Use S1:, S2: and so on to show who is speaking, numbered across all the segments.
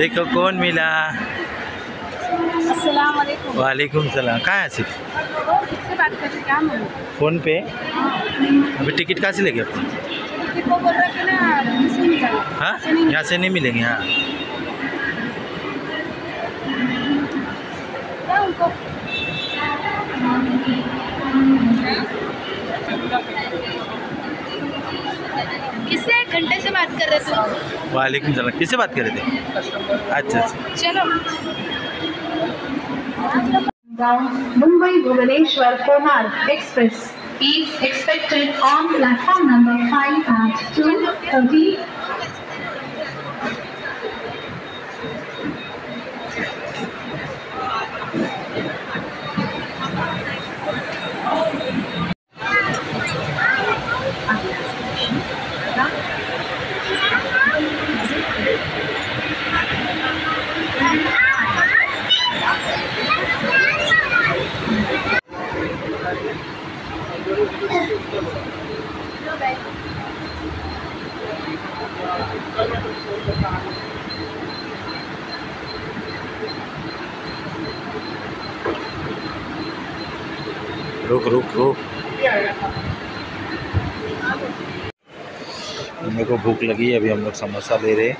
S1: देखो कौन मिला?
S2: वालेकुम
S1: सलाम। कहाँ है आसिफ
S2: बात कर रहे
S1: फ़ोन पे। अभी टिकट कहाँ से लेंगे अपन
S2: से निकालो
S1: हाँ
S2: से
S1: यहाँ से नहीं मिलेंगे हाँ।
S2: किससे? घंटे से बात कर रहे थे।
S1: वालेकुम सलाम। किससे बात कर रहे थे? अच्छा अच्छा।
S2: चलो।
S3: Mumbai Bhubaneswar Konark express. Is expected on platform number five at two thirty
S1: रुक रुक रुक। मेरे को भूख लगी है, अभी हम लोग समोसा ले रहे हैं।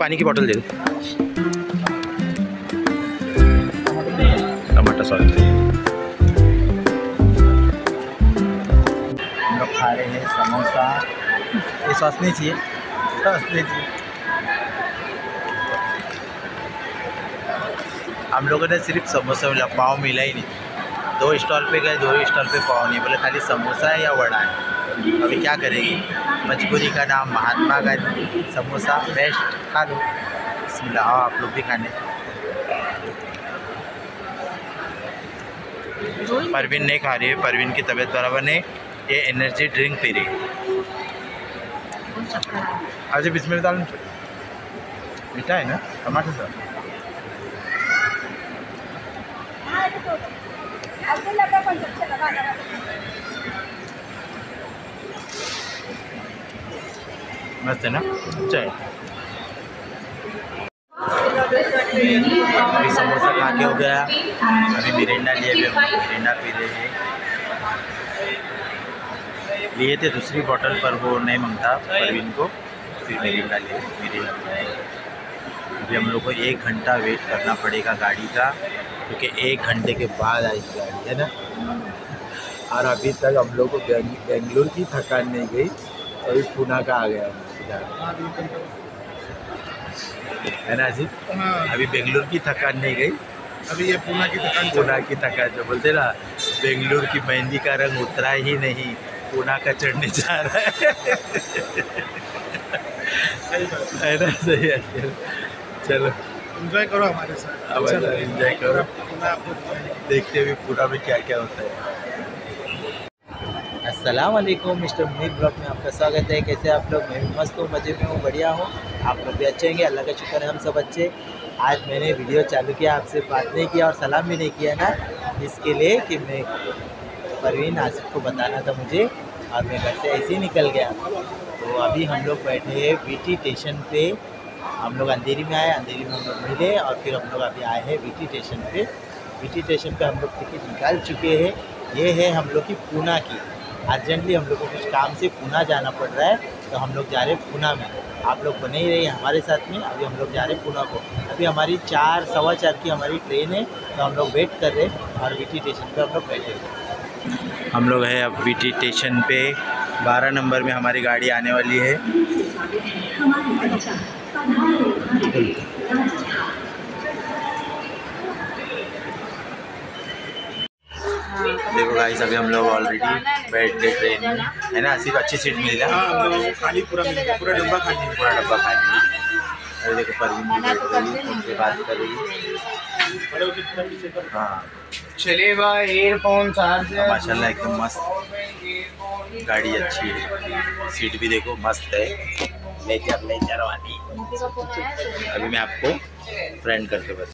S1: पानी की बॉटल दे दो। टमाटर सॉस। खा रहे हैं समोसा। ये सॉस नहीं चाहिए। सॉस नहीं चाहिए। हम लोगों ने सिर्फ़ समोसा मिला, पाव मिला ही नहीं। दो स्टॉल पे गए, दो स्टॉल पे पाव नहीं, बोले खाली समोसा है या वड़ा है? अभी क्या करेंगे? मजबूरी का नाम महात्मा गांधी, समोसा बेस्ट खा लो। बिस्मिल्लाह, आओ आप लोग भी खाने। परवीन नहीं खा रही है, परवीन की तबीयत बराबर नहीं। ये एनर्जी ड्रिंक पी रही है। अच्छा बिस्मिल्लाह डाल मीठा है ना? टमाटर सर मस्त है ना? है अभी समोसा खा के हो गया। अभी मिरिंडा लिए हम मिरिंडा पी रहे हैं। लिए थे दूसरी बोतल पर वो नहीं माँगता। परवीन को। फिर मिरिंडा लिए। मिरिंडा। अभी हम लोग को एक घंटा वेट करना पड़ेगा गाड़ी का, क्योंकि एक घंटे के बाद आएगी गाड़ी, है ना? और अभी तक हम लोग को बेंग- बेंगलुरु की थकान नहीं गई अभी पूना का आ गया। है ना जी? हाँ। अभी बेंगलुरु की थकान नहीं गई?
S4: अभी ये पूना की चल
S1: पूना की थकान जो बोलते ना बेंगलुरु की मेहंदी का रंग उतरा ही नहीं पूना का चढ़ने जा रहा है। है। ना सही है। चलो।
S4: एंजॉय करो हमारे साथ।
S1: एंजॉय करो।
S4: पूना
S1: देखते हैं अभी पूरा में क्या क्या होता है। अस्सलाम वालेकुम मिस्टर मुनीर ब्लॉग में आपका स्वागत है। कैसे आप लोग? मैं भी मस्त हूँ, मज़े में हूँ, बढ़िया हूँ। आप लोग भी अच्छे होंगे। अल्लाह का शुक्र है हम सब अच्छे। आज मैंने वीडियो चालू किया, आपसे बात नहीं किया और सलाम भी नहीं किया ना। इसके लिए कि मैं परवीन आसिफ को बताना था मुझे और मैं घर से ऐसे ही निकल गया। तो अभी हम लोग बैठे हैं वीटी स्टेशन पे। हम लोग अंधेरी में आए, अंधेरी में हम लोग मिले और फिर हम लोग अभी आए हैं वीटी स्टेशन पे। वीटी स्टेशन पे हम लोग टिकट निकाल चुके हैं। ये है हम लोग की पूना की। अर्जेंटली हम लोग को कुछ काम से पूना जाना पड़ रहा है तो हम लोग जा रहे हैं पूना में। आप लोग बने ही रहिए हमारे साथ में अभी हम लोग जा रहे हैं पूना को। अभी हमारी चार सवा चार की हमारी ट्रेन है तो हम लोग वेट कर रहे हैं और वीटी स्टेशन पर हम लोग बैठे हैं। हम लोग हैं अब वीटी स्टेशन पे। बारह नंबर में हमारी गाड़ी आने वाली है। देखो गाइस अभी हम लोग ऑलरेडी बैठ गए ट्रेन में। है ना? सिर्फ़ अच्छी सीट मिली ना?
S4: हाँ हम लोगों को खाली पूरा पूरा डब्बा खाली
S1: पूरा डब्बा खाली अरे देखो परवीन भी बैठ रही उनसे बात कर रही है। हाँ।
S4: चलिए भाई ईयरफोन चार्जर
S1: माशाल्लाह एकदम मस्त। गाड़ी अच्छी है। सीट भी देखो मस्त है। लेजर लेजर वाली अभी मैं आपको फ्रेंड करके बता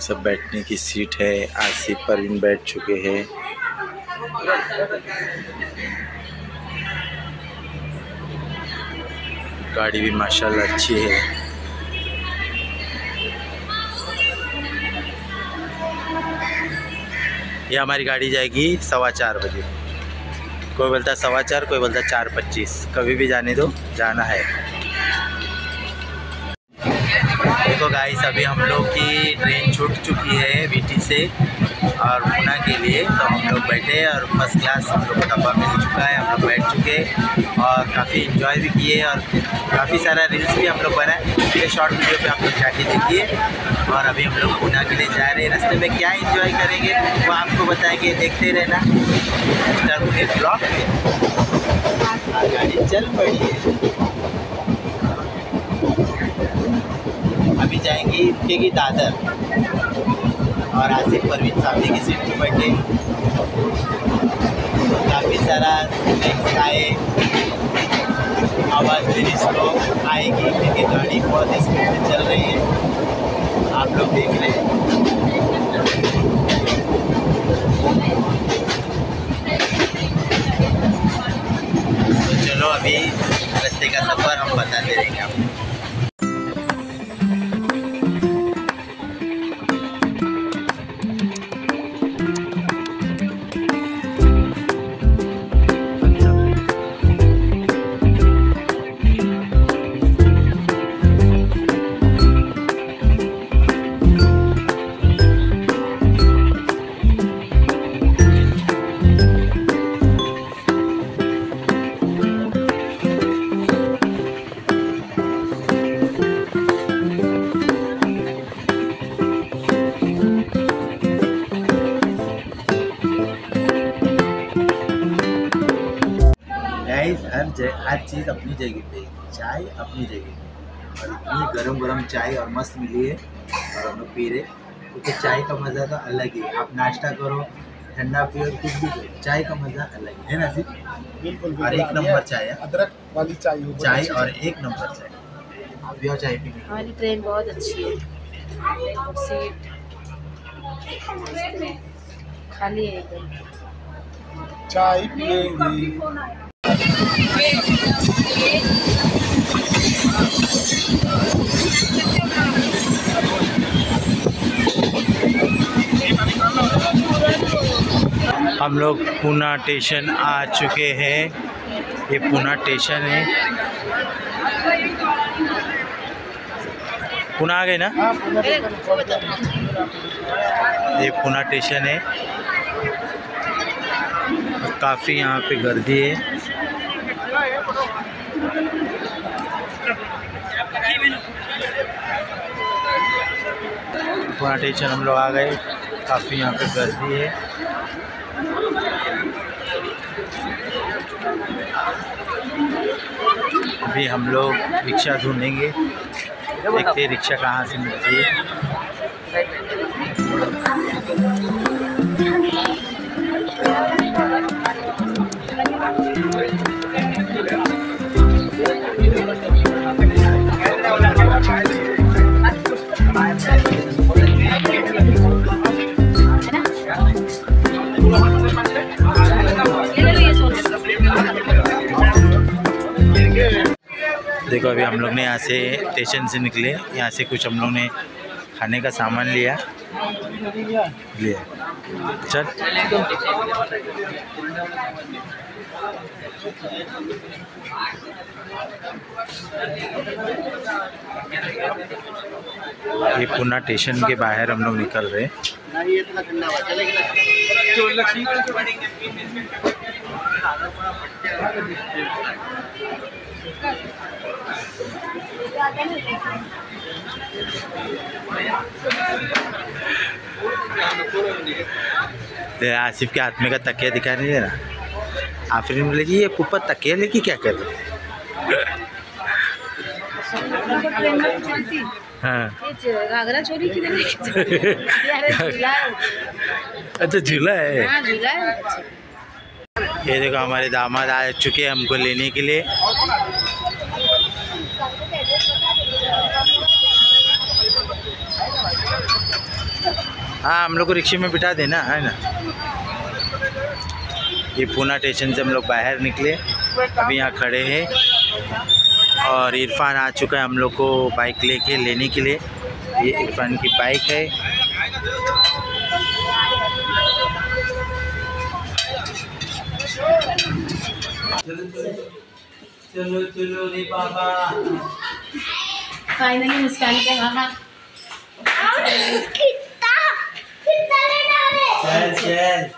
S1: सब बैठने की सीट है आसिफ परवीन बैठ चुके हैं। गाड़ी भी माशाल्लाह अच्छी है। ये हमारी गाड़ी जाएगी सवा चार बजे। कोई बोलता सवा चार, कोई बोलता चार पच्चीस। कभी भी जाने दो, जाना है। देखो गाइस अभी हम लोग की ट्रेन छूट चुकी है वीटी से और पूना के लिए। तो हम लोग बैठे और फ़र्स्ट क्लास हम लोग को डब्बा मिल चुका है, हम लोग बैठ चुके और काफ़ी इन्जॉय भी किए और काफ़ी सारा रील्स भी हम लोग बनाए ये शॉर्ट वीडियो पे आप लोग जाके देखिए और अभी हम लोग पूना के लिए जा रहे हैं। रास्ते में क्या इन्जॉय करेंगे, वो आपको बताएँगे, देखते रहना। ब्लॉक में गाड़ी चल पड़ी अभी जाएँगी रुकेगी दादर और आसिफ परवीन सामने की सीट पर बैठे काफ़ी सारा स्नैक्स खाए आवाज़ मेरी स्लो आएगी क्योंकि गाड़ी बहुत स्पीड में चल रही है। आप लोग देख रहे हैं। तो चलो अभी हर चीज़ अपनी जगह पे चाय अपनी जगह पे। और इतनी गरम गरम चाय और मस्त मिली है और हम लोग पी रहे। क्योंकि चाय का मज़ा तो अलग ही है। आप नाश्ता करो ठंडा पियो कुछ भी करो चाय का मज़ा अलग है है ना सिर्फ़
S4: बिल्कुल
S1: और एक नंबर चाय है।
S4: अदरक वाली चाय हो
S1: चाय और एक नंबर चाय। आप भी चाय पीने
S5: हमारी ट्रेन बहुत अच्छी है। सीट। खाली है एकदम।
S4: चाय पिएँगे।
S1: हम लोग पूना स्टेशन आ चुके हैं। ये पूना स्टेशन है। पूना आ गए ना?
S4: हाँ
S1: ये पूना स्टेशन है। काफ़ी यहाँ पे गर्दी है। पूना स्टेशन हम लोग आ गए। काफ़ी यहाँ पे गर्दी है। अभी हम लोग रिक्शा ढूंढेंगे। देखते रिक्शा कहाँ से मिलती है। देखो, अभी हम लोग ने यहाँ से स्टेशन से निकले। यहाँ से कुछ हम लोग ने खाने का सामान लिया। लिया। चल। ये पूना स्टेशन के बाहर हम लोग निकल रहे ते आसिफ के हाथ में का तकिया दिखा नहीं दे रहा आफरीन बोले जी ये पुप्पा तकिया लेके क्या कर रहे
S5: चलती।
S1: हाँ।
S5: घाघरा चोरी की यार झूला है।
S1: अच्छा झूला है?
S5: हाँ झूला है।
S1: ये देखो हमारे दामाद आ चुके हैं हमको लेने के लिए। हाँ हम लोग को रिक्शे में बिठा देना है ना? ये पूना स्टेशन से हम लोग बाहर निकले। अभी यहाँ खड़े हैं। और इरफान आ चुका है हम लोग को बाइक लेके लेने के लिए। ये इरफान की बाइक है। चलो चलो रे बाबा।
S5: फाइनली मुस्कान के मामा
S1: चल चल।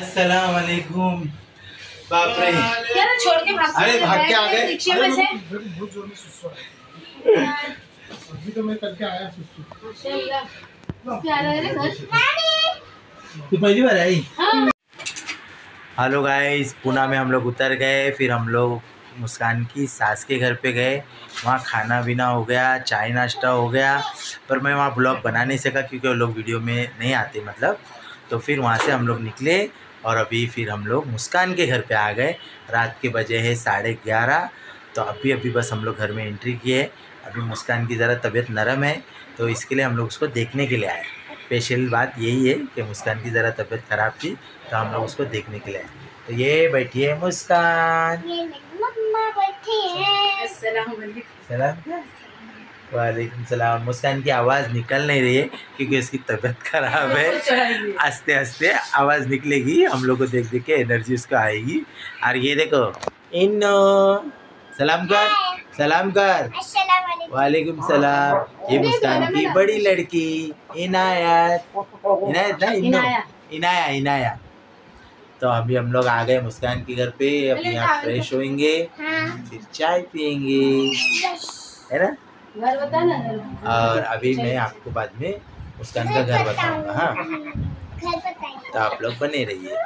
S1: अस्सलाम वालेकुम बाप रे।
S5: यार छोड़ के भाग
S1: अरे, भाग के आ गए।
S5: रिक्शे में से।
S4: बहुत ज़ोर में सुसु। अभी तो मैं करके आया सुसु।
S5: माशाल्लाह प्यारा है घर?
S1: तू पहली बार आई?
S5: हाँ।
S1: हेलो गाइस पुणे में हम लोग उतर गए फिर हम लोग मुस्कान की सास के घर पे गए। वहाँ खाना पीना हो गया चाय नाश्ता हो गया पर मैं वहाँ ब्लॉग बना नहीं सका क्योंकि वो लोग वीडियो में नहीं आते मतलब। तो फिर वहाँ से हम लोग निकले और अभी फिर हम लोग मुस्कान के घर पे आ गए। रात के बजे है साढ़े ग्यारह। तो अभी अभी बस हम लोग घर में एंट्री किए अभी मुस्कान की ज़रा तबीयत नरम है तो इसके लिए हम लोग उसको देखने के लिए आए स्पेशल बात यही है कि मुस्कान की ज़रा तबीयत ख़राब थी तो हम लोग उसको देखने के लिए आए तो ये बैठी है मुस्कान।
S5: अस्सलाम वालेकुम
S1: सलाम। वालेकुम सलाम। मुस्कान की आवाज़ निकल नहीं रही है क्योंकि उसकी तबीयत खराब है आस्ते आस्ते आवाज़ निकलेगी हम लोग को देख देख के एनर्जी उसको आएगी। और ये देखो इन सलाम कर सलाम कर। वालेकुम सलाम। ये मुस्कान की बड़ी लड़की इनायत। इनायत ना इन्नो।
S5: इनाया।
S1: इनाया इनाया। तो अभी हम लोग आ गए मुस्कान के घर पे अभी यहाँ फ्रेश होंगे फिर चाय पियेंगे। है ना?
S5: घर बताना घर
S1: और अभी मैं आपको बाद में उसका घर बताऊँगा हाँ। तो आप लोग बने रहिए।